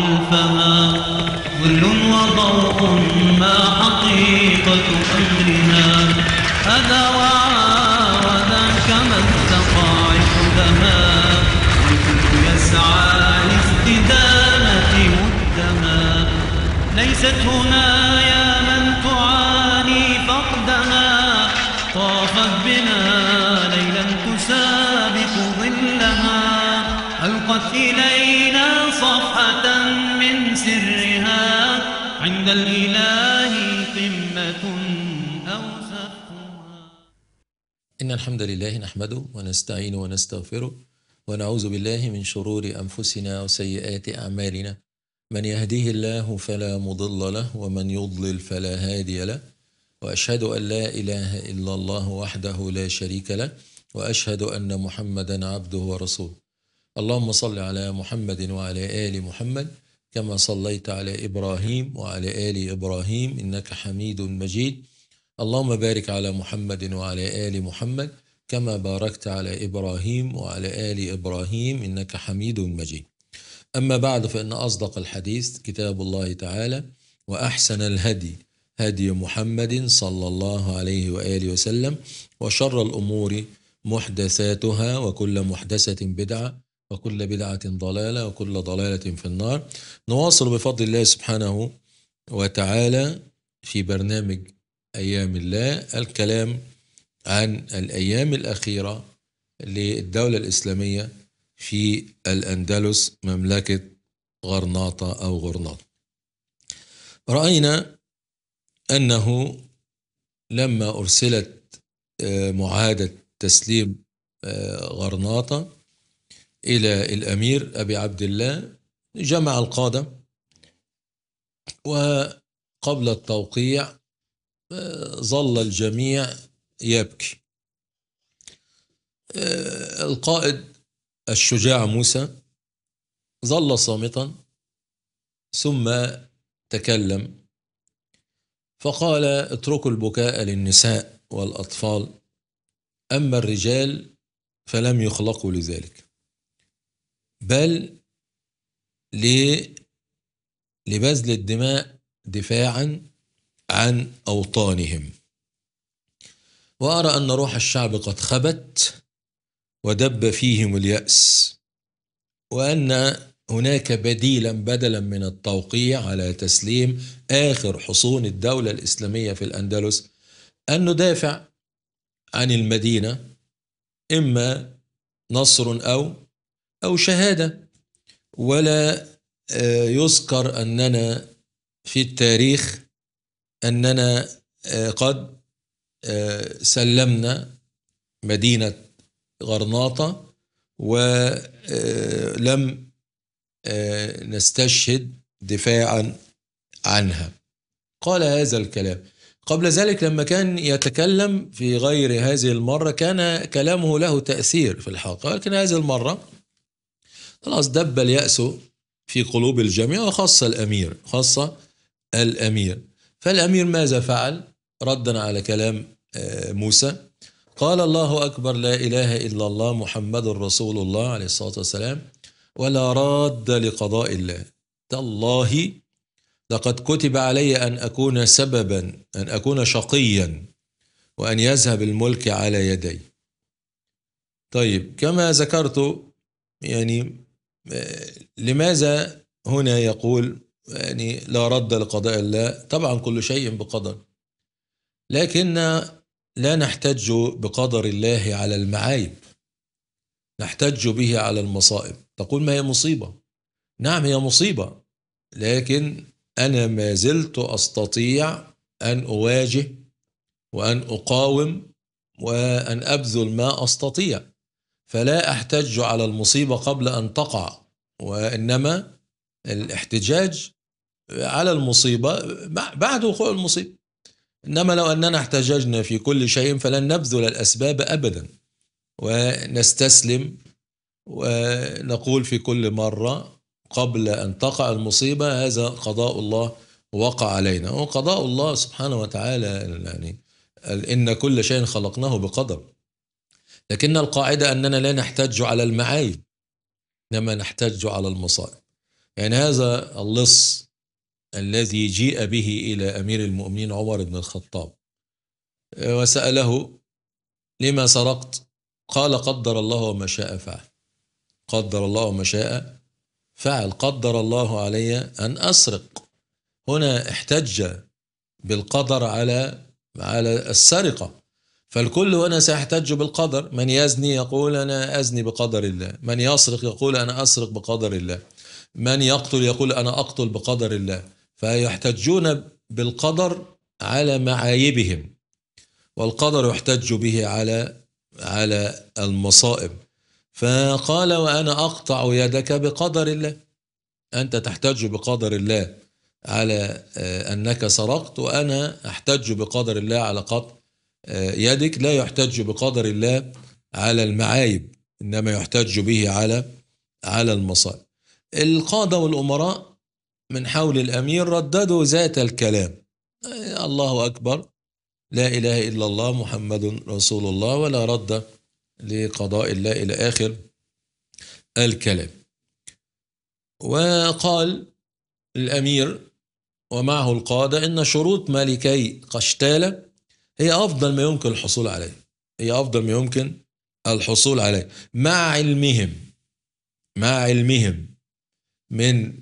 خلفها ظل وضوء ما حقيقة أمرها. هذا وذاك من تقاعد دما والكل يسعى لاستدامة مدما ليست هنا إن الحمد لله نحمده ونستعين ونستغفره ونعوذ بالله من شرور أنفسنا وسيئات أعمالنا. من يهديه الله فلا مضل له ومن يضلل فلا هادي له. وأشهد أن لا إله إلا الله وحده لا شريك له. وأشهد أن محمدا عبده ورسوله. اللهم صل على محمد وعلى آل محمد كما صليت على إبراهيم وعلى آل إبراهيم إنك حميد مجيد. اللهم بارك على محمد وعلى آل محمد كما باركت على إبراهيم وعلى آل إبراهيم إنك حميد مجيد. أما بعد فإن أصدق الحديث كتاب الله تعالى وأحسن الهدي هدي محمد صلى الله عليه وآله وسلم وشر الأمور محدثاتها وكل محدثة بدعة وكل بدعة ضلالة وكل ضلالة في النار. نواصل بفضل الله سبحانه وتعالى في برنامج أيام الله الكلام عن الأيام الأخيرة للدولة الإسلامية في الأندلس مملكة غرناطة أو غرناطة. رأينا أنه لما أرسلت معاهدة تسليم غرناطة إلى الأمير أبي عبد الله جمع القادة وقبل التوقيع ظل الجميع يبكي. القائد الشجاع موسى ظل صامتا ثم تكلم فقال اتركوا البكاء للنساء والأطفال أما الرجال فلم يخلقوا لذلك بل لبذل الدماء دفاعا عن أوطانهم. وأرى أن روح الشعب قد خبت ودب فيهم اليأس وأن هناك بديلا بدلا من التوقيع على تسليم آخر حصون الدولة الإسلامية في الأندلس أن ندافع عن المدينة إما نصر أو أو شهادة. ولا يذكر أننا في التاريخ أننا قد سلمنا مدينة غرناطة ولم نستشهد دفاعا عنها. قال هذا الكلام. قبل ذلك لما كان يتكلم في غير هذه المرة كان كلامه له تأثير في الحلقة لكن هذه المرة خلاص دب اليأس في قلوب الجميع وخاصة الأمير خاصة الأمير. فالأمير ماذا فعل؟ ردا على كلام موسى. قال الله أكبر لا إله إلا الله محمد رسول الله عليه الصلاة والسلام ولا راد لقضاء الله. تالله لقد كتب علي أن أكون سببا أن أكون شقيا وأن يذهب الملك على يدي. طيب كما ذكرت يعني لماذا هنا يقول يعني لا رد لقضاء الله طبعا كل شيء بقدر. لكن لا نحتج بقدر الله على المعايب. نحتج به على المصائب. تقول ما هي مصيبة؟ نعم هي مصيبة لكن أنا ما زلت أستطيع أن أواجه وأن أقاوم وأن أبذل ما أستطيع. فلا أحتج على المصيبة قبل أن تقع وإنما الاحتجاج على المصيبة بعد وقوع المصيبة. إنما لو أننا احتججنا في كل شيء فلن نبذل الأسباب أبدا. ونستسلم ونقول في كل مرة قبل أن تقع المصيبة هذا قضاء الله وقع علينا. وقضاء الله سبحانه وتعالى يعني إن كل شيء خلقناه بقدر. لكن القاعدة أننا لا نحتج على المعايب إنما نحتج على المصائب. يعني هذا اللص الذي جيء به إلى أمير المؤمنين عمر بن الخطاب. وسأله لما سرقت؟ قال قدر الله وما شاء فعل. قدر الله وما شاء فعل. قدر الله علي أن أسرق. هنا احتج بالقدر على على السرقة. فالكل هنا سيحتج بالقدر. من يزني يقول أنا أزني بقدر الله. من يسرق يقول أنا أسرق بقدر الله. من يقتل يقول أنا أقتل بقدر الله. فيحتجون بالقدر على معايبهم والقدر يحتج به على على المصائب. فقال وأنا أقطع يدك بقدر الله. أنت تحتج بقدر الله على أنك سرقت وأنا أحتج بقدر الله على قطع يدك. لا يحتج بقدر الله على المعايب إنما يحتج به على على المصائب. القادة والأمراء من حول الأمير رددوا ذات الكلام. الله أكبر. لا إله إلا الله محمد رسول الله ولا رد لقضاء الله إلى آخر الكلام. وقال الأمير ومعه القادة إن شروط ملكي قشتالة هي أفضل ما يمكن الحصول عليه. هي أفضل ما يمكن الحصول عليه. مع علمهم مع علمهم من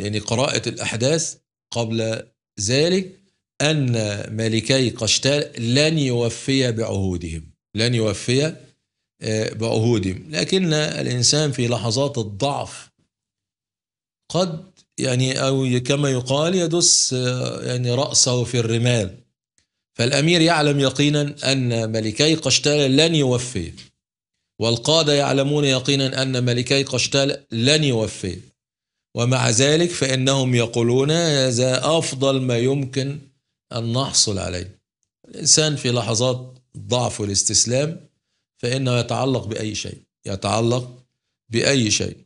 يعني قراءة الأحداث قبل ذلك أن ملكي قشتال لن يوفي بعهودهم لن يوفي بعهودهم. لكن الإنسان في لحظات الضعف قد يعني أو كما يقال يدس يعني رأسه في الرمال. فالأمير يعلم يقينا أن ملكي قشتال لن يوفي والقادة يعلمون يقينا أن ملكي قشتال لن يوفي. ومع ذلك فإنهم يقولون هذا أفضل ما يمكن أن نحصل عليه. الإنسان في لحظات الضعف والاستسلام فإنه يتعلق بأي شيء يتعلق بأي شيء.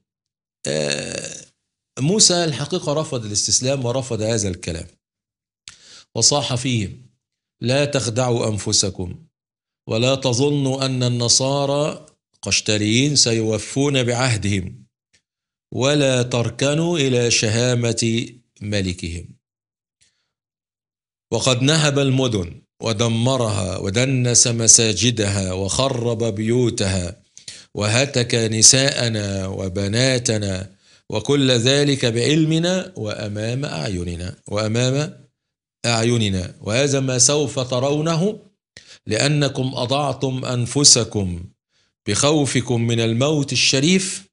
موسى الحقيقة رفض الاستسلام ورفض هذا الكلام. وصاح فيهم لا تخدعوا أنفسكم ولا تظنوا أن النصارى قشتريين سيوفون بعهدهم. ولا تركنوا إلى شهامة ملكهم. وقد نهب المدن ودمرها ودنس مساجدها وخرب بيوتها وهتك نساءنا وبناتنا وكل ذلك بعلمنا وأمام أعيننا وأمام أعيننا. وهذا ما سوف ترونه لأنكم أضعتم أنفسكم بخوفكم من الموت الشريف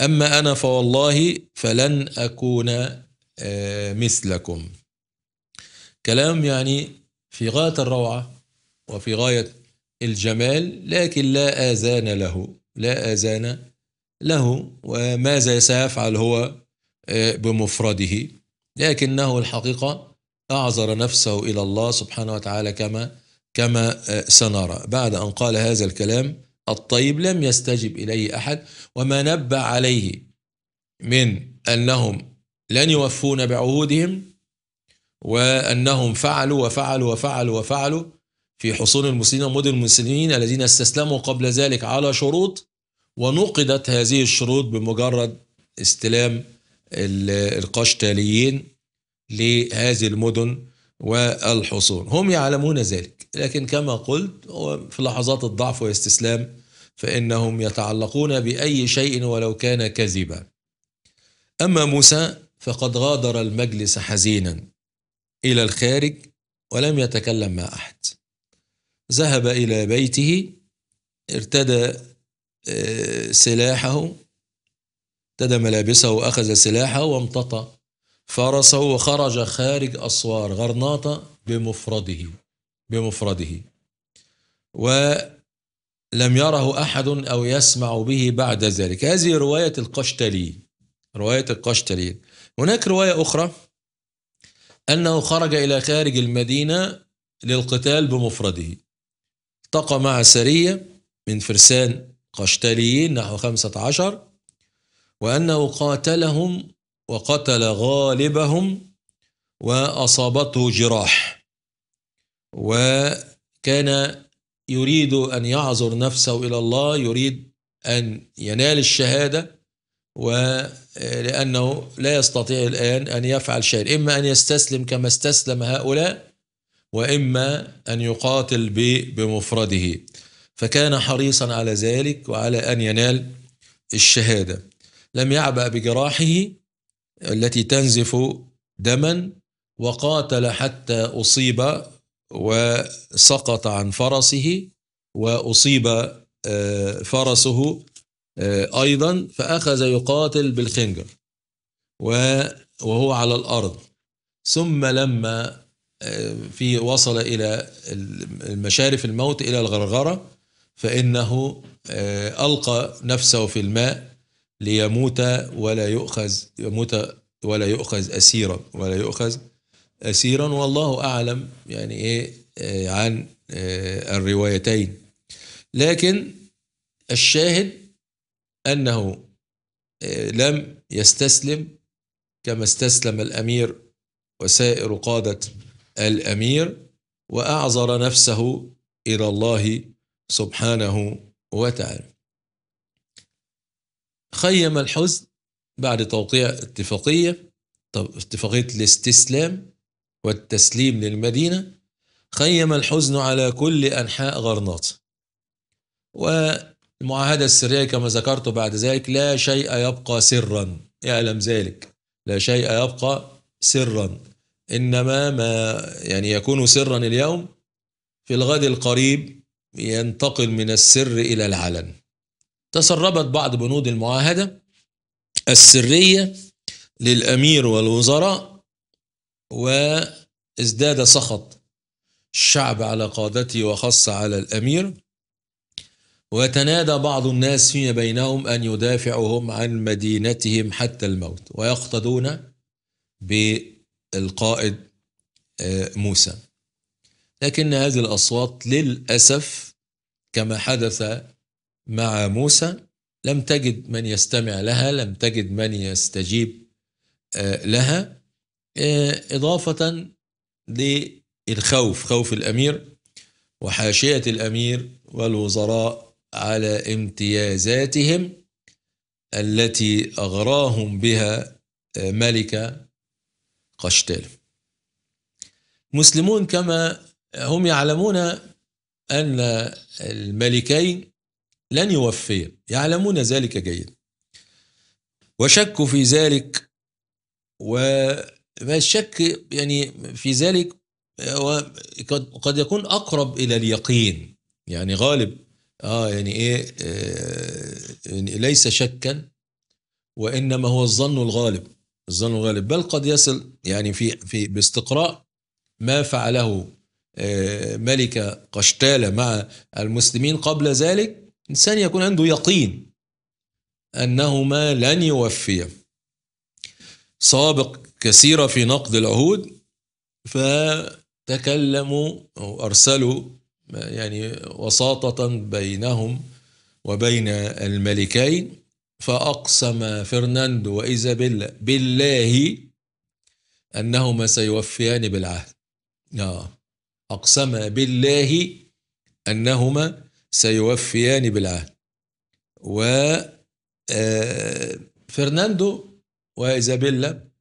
أما أنا فوالله فلن أكون مثلكم. كلام يعني في غاية الروعة وفي غاية الجمال لكن لا آذان له لا آذان له وماذا سيفعل هو بمفرده؟ لكنه الحقيقة أعذر نفسه إلى الله سبحانه وتعالى كما كما سنرى. بعد أن قال هذا الكلام الطيب لم يستجب إليه أحد وما نبأ عليه من أنهم لن يوفون بعهودهم وأنهم فعلوا وفعلوا وفعلوا وفعلوا في حصون المسلمين ومدن المسلمين الذين استسلموا قبل ذلك على شروط ونقضت هذه الشروط بمجرد استلام القشتاليين لهذه المدن والحصون. هم يعلمون ذلك لكن كما قلت في لحظات الضعف والاستسلام فإنهم يتعلقون بأي شيء ولو كان كذبا. أما موسى فقد غادر المجلس حزينا إلى الخارج ولم يتكلم مع أحد. ذهب إلى بيته ارتدى سلاحه ارتدى ملابسه وأخذ سلاحه وامتطى. فرسه وخرج خارج أسوار غرناطة بمفرده بمفرده. ولم يره أحد أو يسمع به بعد ذلك. هذه رواية القشتلي. رواية القشتلي. هناك رواية أخرى أنه خرج إلى خارج المدينة للقتال بمفرده. التقى مع سرية من فرسان قشتليين نحو خمسة عشر وأنه قاتلهم وقتل غالبهم وأصابته جراح. وكان يريد أن يعذر نفسه إلى الله يريد أن ينال الشهادة ولأنه لا يستطيع الآن أن يفعل شيء. إما أن يستسلم كما استسلم هؤلاء وإما أن يقاتل بمفرده. فكان حريصا على ذلك وعلى أن ينال الشهادة. لم يعبأ بجراحه التي تنزف دما وقاتل حتى أصيب وسقط عن فرسه وأصيب آه، فرسه آه، أيضا فأخذ يقاتل بالخنجر وهو على الأرض. ثم لما آه، في وصل إلى المشارف الموت إلى الغرغرة فإنه ألقى نفسه في الماء ليموت ولا يؤخذ يموت ولا يؤخذ أسيرا ولا يؤخذ أسيرا والله أعلم يعني إيه عن الروايتين. لكن الشاهد أنه آه، لم يستسلم كما استسلم الأمير وسائر قادة الأمير وأعذر نفسه إلى الله سبحانه وتعالى. خيم الحزن بعد توقيع اتفاقية اتفاقية الاستسلام والتسليم للمدينة خيم الحزن على كل أنحاء غرناطة. والمعاهدة السرية كما ذكرت بعد ذلك لا شيء يبقى سرا. يعلم ذلك. لا شيء يبقى سرا. إنما ما يعني يكون سرا اليوم في الغد القريب ينتقل من السر إلى العلن. تسربت بعض بنود المعاهدة السرية للأمير والوزراء وازداد سخط الشعب على قادته وخاصة على الأمير. ويتنادى بعض الناس فيما بينهم أن يدافعهم عن مدينتهم حتى الموت ويقتدون بالقائد آه، موسى. لكن هذه الأصوات للأسف كما حدث مع موسى لم تجد من يستمع لها لم تجد من يستجيب آه، لها. إضافة للخوف خوف الأمير وحاشية الأمير والوزراء على امتيازاتهم التي أغراهم بها ملك قشتال. مسلمون كما هم يعلمون أن الملكين لن يوفيا يعلمون ذلك جيدا وشكوا في ذلك وما الشك يعني في ذلك قد يكون أقرب إلى اليقين. يعني غالب آه يعني إيه آه يعني ليس شكا وإنما هو الظن الغالب الظن الغالب. بل قد يصل يعني في في باستقراء ما فعله آه ملك قشتالة مع المسلمين قبل ذلك. إنسان يكون عنده يقين أنهما لن يوفيا سابق كثيرة في نقد العهود فتكلموا أو أرسلوا يعني وساطة بينهم وبين الملكين فأقسم فرناندو وإيزابيلا بالله أنهما سيوفيان بالعهد آه. أقسم بالله أنهما سيوفيان بالعهد و آه، فرناندو وإيزابيلا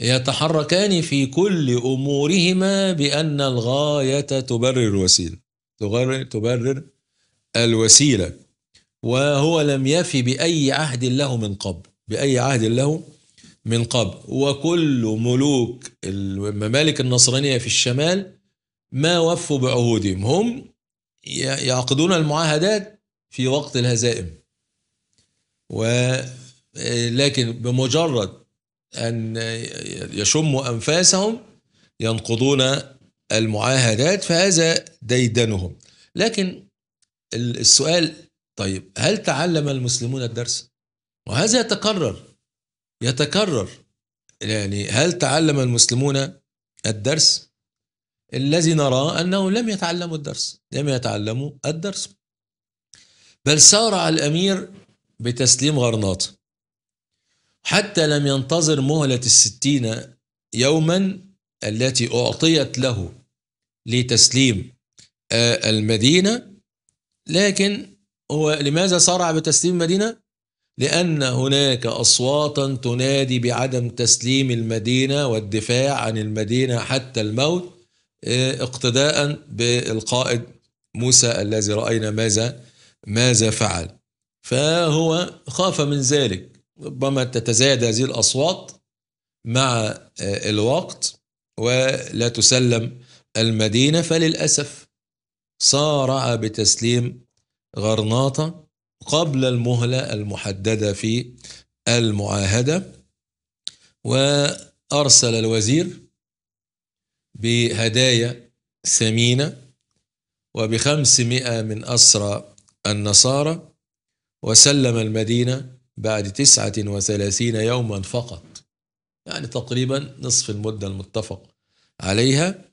يتحركان في كل أمورهما بأن الغاية تبرر الوسيلة. تبرر الوسيلة. وهو لم يفي بأي عهد له من قبل. بأي عهد له من قبل. وكل ملوك الممالك النصرانية في الشمال ما وفوا بعهودهم. هم يعقدون المعاهدات في وقت الهزائم. ولكن بمجرد أن يشموا أنفاسهم ينقضون المعاهدات فهذا ديدنهم. لكن السؤال طيب هل تعلم المسلمون الدرس؟ وهذا يتكرر يتكرر. يعني هل تعلم المسلمون الدرس؟ الذي نراه أنه لم يتعلموا الدرس لم يتعلموا الدرس. بل سارع الأمير بتسليم غرناطة. حتى لم ينتظر مهلة الستين يوما التي أعطيت له لتسليم آه، المدينة. لكن هو لماذا صارع بتسليم المدينة؟ لأن هناك أصواتا تنادي بعدم تسليم المدينة والدفاع عن المدينة حتى الموت آه، اقتداء بالقائد موسى الذي رأينا ماذا ماذا فعل. فهو خاف من ذلك. ربما تتزايد هذه الأصوات مع آه، الوقت ولا تسلم المدينة. فللأسف صارع بتسليم غرناطة قبل المهلة المحددة في المعاهدة وأرسل الوزير بهدايا ثمينة وبخمسمائة من أسرى النصارى وسلم المدينة بعد تسعة وثلاثين يوما فقط. يعني تقريبا نصف المدة المتفق عليها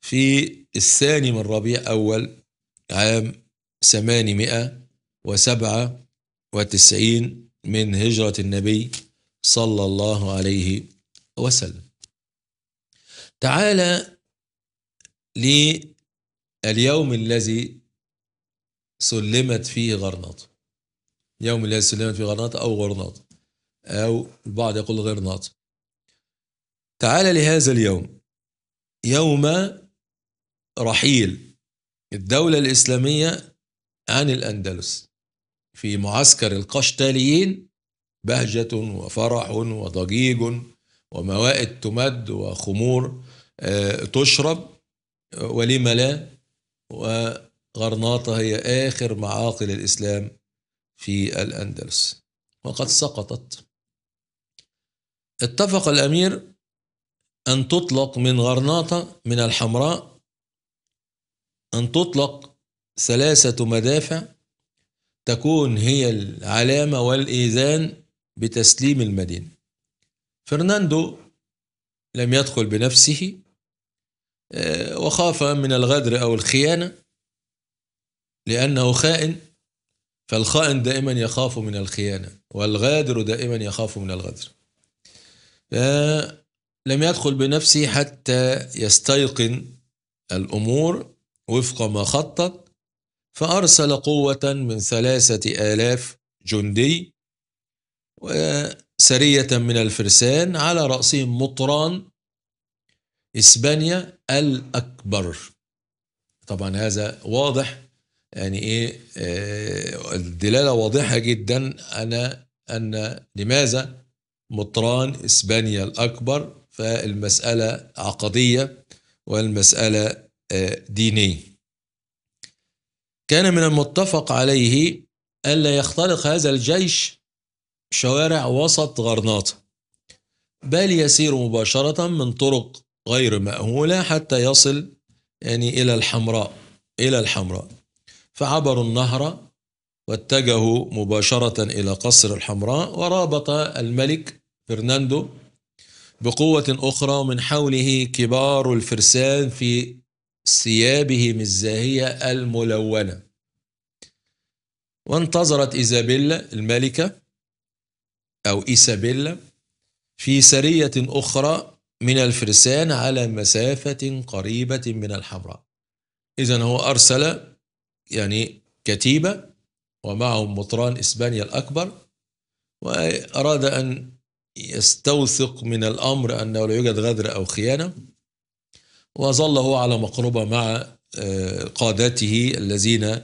في الثاني من ربيع أول عام ثمانمائة وسبعة وتسعين من هجرة النبي صلى الله عليه وسلم. تعالى لليوم الذي سلمت فيه غرناطة. يوم الذي سلمت فيه غرناطة أو غرناطة أو البعض يقول غرناطة تعالى لهذا اليوم. يوم رحيل. الدولة الإسلامية عن الأندلس. في معسكر القشتاليين بهجة وفرح وضجيج وموائد تمد وخمور آه، تشرب. ولم لا؟ وغرناطة هي آخر معاقل الإسلام. في الأندلس. وقد سقطت. اتفق الأمير أن تطلق من غرناطة من الحمراء أن تطلق ثلاثة مدافع تكون هي العلامة والإيذان بتسليم المدينة. فرناندو لم يدخل بنفسه آه، وخاف من الغدر أو الخيانة لأنه خائن. فالخائن دائما يخاف من الخيانة والغادر دائما يخاف من الغدر. لم يدخل بنفسه حتى يستيقن الأمور وفق ما خطط فأرسل قوة من ثلاثة آلاف جندي وسرية من الفرسان على رأسهم مطران إسبانيا الأكبر. طبعا هذا واضح يعني إيه آه، الدلالة واضحة جدا أنا أن لماذا مطران إسبانيا الأكبر فالمسألة عقدية والمسألة آه، دينية. كان من المتفق عليه ألا يخترق هذا الجيش شوارع وسط غرناطة بل يسير مباشرة من طرق غير مأهولة حتى يصل يعني إلى الحمراء إلى الحمراء. فعبروا النهر واتجهوا مباشرة إلى قصر الحمراء ورابط الملك فرناندو بقوة أخرى ومن حوله كبار الفرسان في ثيابهم الزاهية الملونة. وانتظرت إيزابيلا الملكة أو إيسابيلا في سرية أخرى من الفرسان على مسافة قريبة من الحمراء. إذا هو أرسل يعني كتيبة ومعهم مطران إسبانيا الأكبر وأراد أن يستوثق من الأمر أنه لا يوجد غدر أو خيانة وظل هو على مقربة مع آه، قادته الذين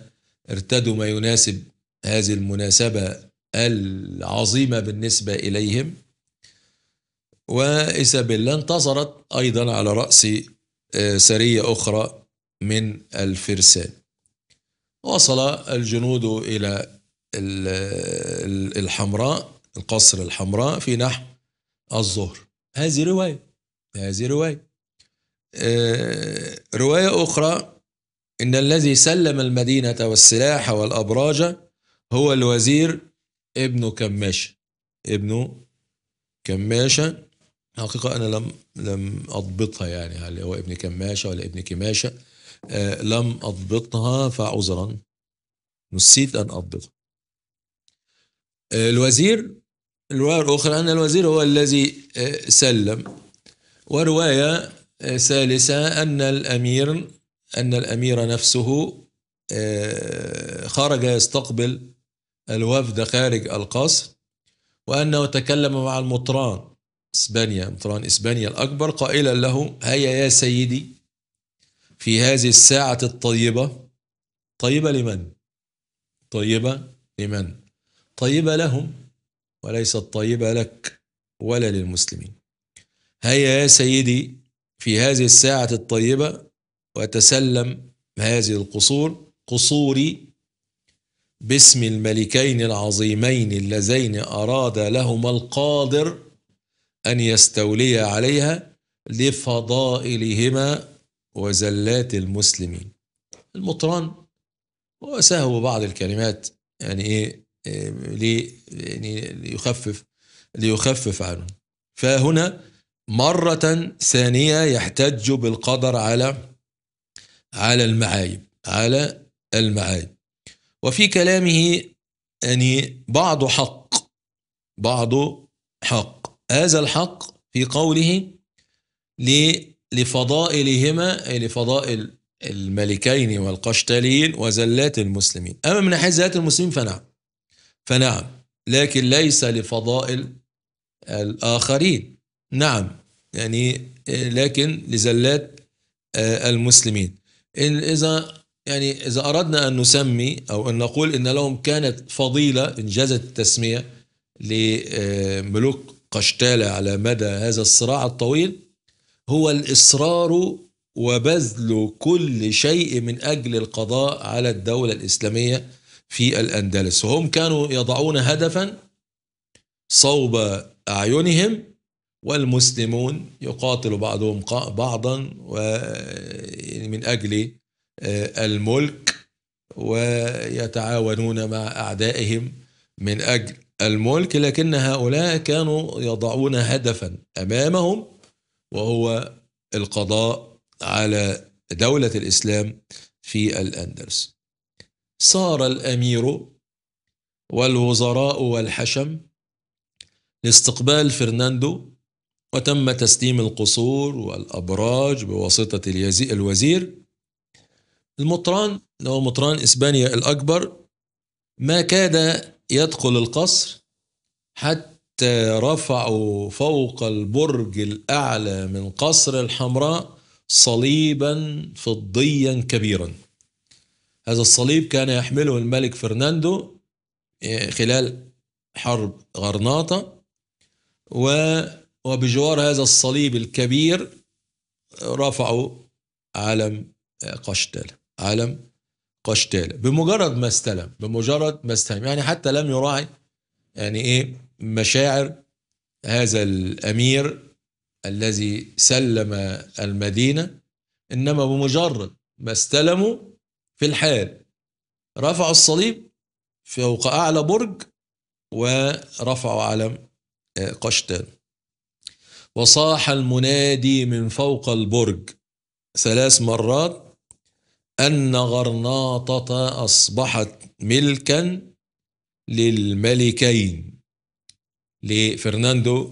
ارتدوا ما يناسب هذه المناسبة العظيمة بالنسبة إليهم. وإيسابيلا انتصرت أيضا على رأس آه، سرية أخرى من الفرسان. وصل الجنود إلى الحمراء القصر الحمراء في نحو الظهر. هذه رواية هذه رواية. آه، رواية أخرى إن الذي سلم المدينة والسلاح والأبراج هو الوزير ابن كماشة ابن كماشة حقيقة أنا لم لم أضبطها يعني هل هو ابن كماشة ولا ابن كماشة لم أضبطها فعذرا. نسيت أن أضبطها. آه الوزير الرواية الأخرى أن الوزير هو الذي آه سلم. ورواية آه ثالثة أن الأمير أن الأمير نفسه آه، خرج يستقبل الوفد خارج القصر وأنه تكلم مع المطران إسبانيا مطران إسبانيا الأكبر قائلا له هيا يا سيدي في هذه الساعة الطيبة طيبة لمن؟ طيبة لمن؟ طيبة لهم وليست طيبة لك ولا للمسلمين هيا يا سيدي في هذه الساعة الطيبة وتسلم هذه القصور قصوري باسم الملكين العظيمين اللذين أراد لهما القادر أن يستولي عليها لفضائلهما وزلات المسلمين. المطران وسهوا بعض الكلمات يعني إيه إيه، يعني ليخفف ليخفف عنه فهنا مرة ثانية يحتج بالقدر على على المعايب على المعايب. وفي كلامه يعني بعض حق بعض حق. هذا الحق في قوله لفضائلهما أي لفضائل الملكين والقشتالين وزلات المسلمين. أما من ناحية زلات المسلمين فنعم فنعم. لكن ليس لفضائل الآخرين. نعم يعني لكن لزلات آه، المسلمين. إن إذا يعني إذا أردنا أن نسمي أو أن نقول إن لهم كانت فضيلة إنجازت التسمية لملوك قشتالة على مدى هذا الصراع الطويل هو الإصرار وبذل كل شيء من أجل القضاء على الدولة الإسلامية في الأندلس. وهم كانوا يضعون هدفا صوب أعينهم والمسلمون يقاتل بعضهم بعضا ومن أجل آه، الملك ويتعاونون مع أعدائهم من أجل الملك. لكن هؤلاء كانوا يضعون هدفا أمامهم وهو القضاء على دولة الإسلام في الأندلس. صار الأمير والوزراء والحشم لاستقبال فرناندو وتم تسليم القصور والأبراج بواسطة الوزير. المطران اللي هو مطران إسبانيا الأكبر ما كاد يدخل القصر حتى رفعوا فوق البرج الأعلى من قصر الحمراء صليبا فضيا كبيرا. هذا الصليب كان يحمله الملك فرناندو خلال حرب غرناطة وبجوار هذا الصليب الكبير رفعوا علم قشتالة علم قشتالة بمجرد ما استلم بمجرد ما استلم يعني حتى لم يراعي يعني إيه؟ مشاعر هذا الأمير الذي سلم المدينة إنما بمجرد ما استلموا في الحال. رفعوا الصليب فوق أعلى برج ورفعوا علم قشتال وصاح المنادي من فوق البرج ثلاث مرات أن غرناطة أصبحت ملكا للملكين. لفرناندو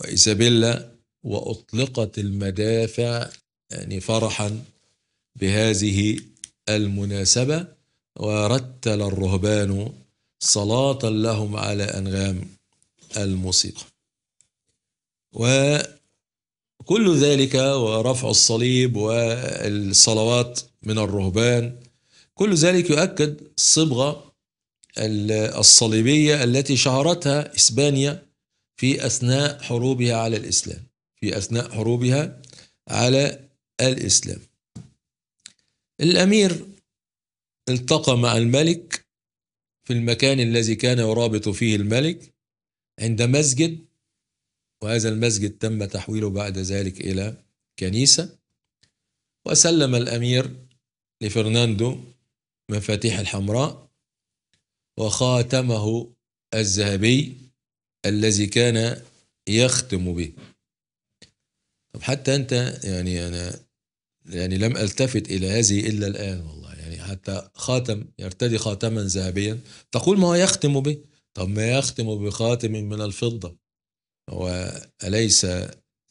وإيزابيلا وأطلقت المدافع يعني فرحا بهذه المناسبة ورتل الرهبان صلاة لهم على أنغام الموسيقى. وكل ذلك ورفع الصليب والصلوات من الرهبان كل ذلك يؤكد الصبغة الصليبية التي شهرتها إسبانيا في أثناء حروبها على الإسلام. في أثناء حروبها على الإسلام. الأمير التقى مع الملك في المكان الذي كان يرابط فيه الملك عند مسجد وهذا المسجد تم تحويله بعد ذلك إلى كنيسة. وسلم الأمير لفرناندو مفاتيح الحمراء وخاتمه الذهبي الذي كان يختم به. طب حتى أنت يعني أنا يعني لم ألتفت إلى هذه إلا الآن والله. يعني حتى خاتم يرتدي خاتما ذهبيا. تقول ما هو يختم به؟ طب ما يختم بخاتم من الفضة. هو أليس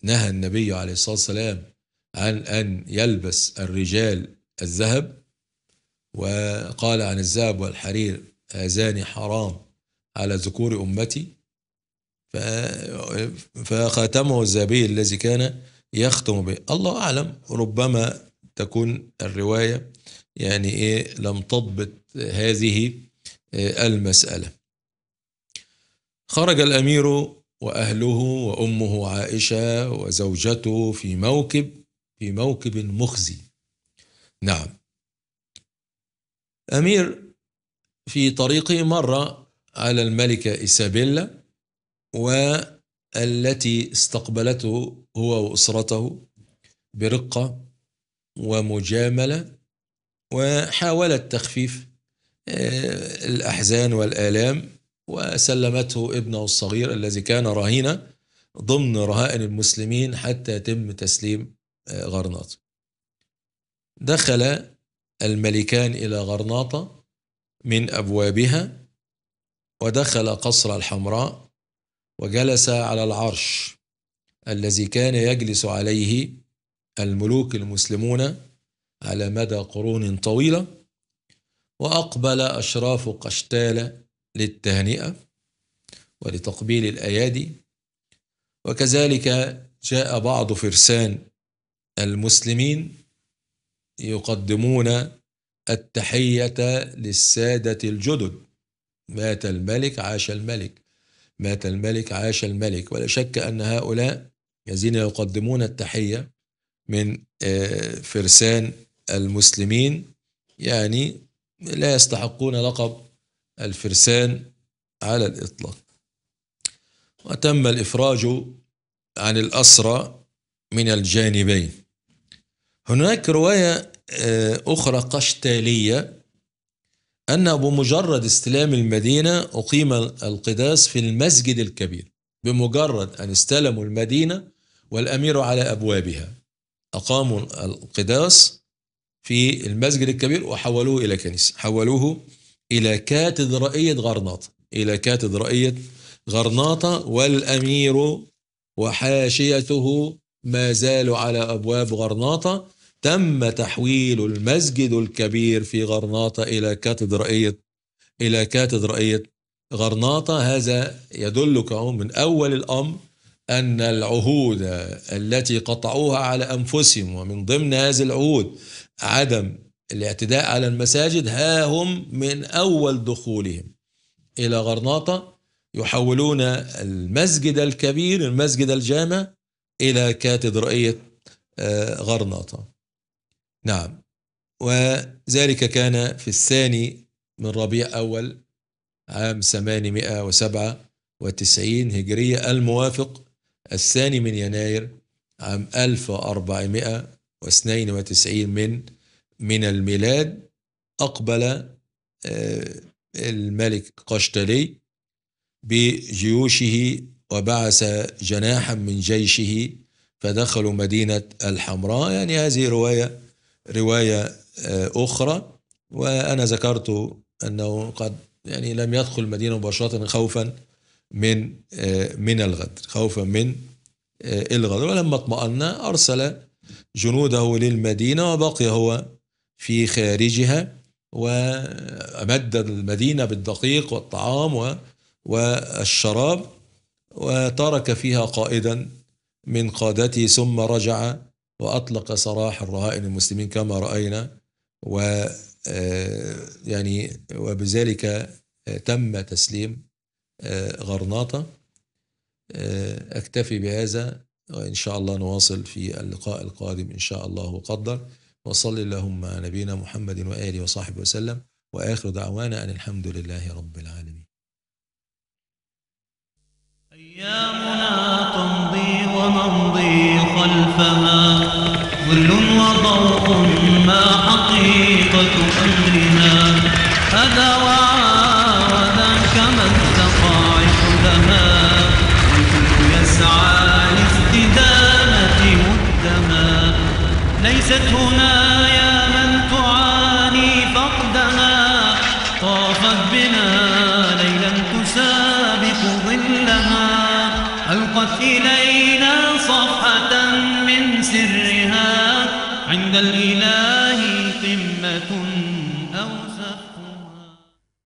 نهى النبي عليه الصلاة والسلام عن أن يلبس الرجال الذهب؟ وقال عن الذهب والحرير هذان حرام على ذكور أمتي. فخاتمه الذهبي الذي كان يختم به. الله أعلم ربما تكون الرواية يعني إيه لم تضبط هذه المسألة. خرج الأمير وأهله وأمه عائشة وزوجته في موكب في موكب مخزي. نعم. أمير في طريقه مر على الملكة إيسابيلا والتي استقبلته هو وأسرته برقة ومجاملة وحاولت تخفيف الأحزان والآلام وسلمته ابنه الصغير الذي كان رهينة ضمن رهائن المسلمين حتى يتم تسليم غرناطة. دخل الملكان إلى غرناطة من أبوابها ودخل قصر الحمراء وجلس على العرش الذي كان يجلس عليه الملوك المسلمون على مدى قرون طويلة وأقبل أشراف قشتالة للتهنئة ولتقبيل الأيادي. وكذلك جاء بعض فرسان المسلمين يقدمون التحية للسادة الجدد مات الملك عاش الملك. مات الملك عاش الملك. ولا شك أن هؤلاء الذين يقدمون التحية من فرسان المسلمين يعني لا يستحقون لقب الفرسان على الإطلاق. وتم الإفراج عن الأسرى من الجانبين. هناك رواية أخرى قشتالية أن بمجرد استلام المدينة أقيم القداس في المسجد الكبير بمجرد أن استلموا المدينة والأمير على أبوابها. أقاموا القداس في المسجد الكبير وحولوه إلى كنيسة. حولوه إلى كاتدرائية غرناطة. إلى كاتدرائية غرناطة والأمير وحاشيته ما زالوا على أبواب غرناطة. تم تحويل المسجد الكبير في غرناطة إلى كاتدرائية إلى كاتدرائية غرناطة. هذا يدلك من أول الأمر أن العهود التي قطعوها على أنفسهم ومن ضمن هذه العهود عدم الاعتداء على المساجد ها هم من أول دخولهم إلى غرناطة. يحولون المسجد الكبير المسجد الجامع إلى كاتدرائية غرناطة. نعم. وذلك كان في الثاني من ربيع أول عام 897 هجرية الموافق الثاني من يناير عام 1492 من من الميلاد. أقبل الملك قشتلي بجيوشه وبعث جناحا من جيشه فدخلوا مدينة الحمراء. يعني هذه رواية رواية أخرى وأنا ذكرت أنه قد يعني لم يدخل المدينة مباشرة خوفا من من الغدر خوفا من الغدر. ولما اطمأن أرسل جنوده للمدينة وبقي هو في خارجها وأمد المدينة بالدقيق والطعام والشراب وترك فيها قائدا من قادته ثم رجع وأطلق سراح الرهائن المسلمين كما رأينا و يعني وبذلك تم تسليم غرناطة. أكتفي بهذا وإن شاء الله نواصل في اللقاء القادم إن شاء الله وقدر وصل اللهم على نبينا محمد وآله وصحبه وسلم وآخر دعوانا أن الحمد لله رب العالمين. أيامنا تمضي ونمضي خلفها. ظل وضوء ما حقيقة أمرنا. هذا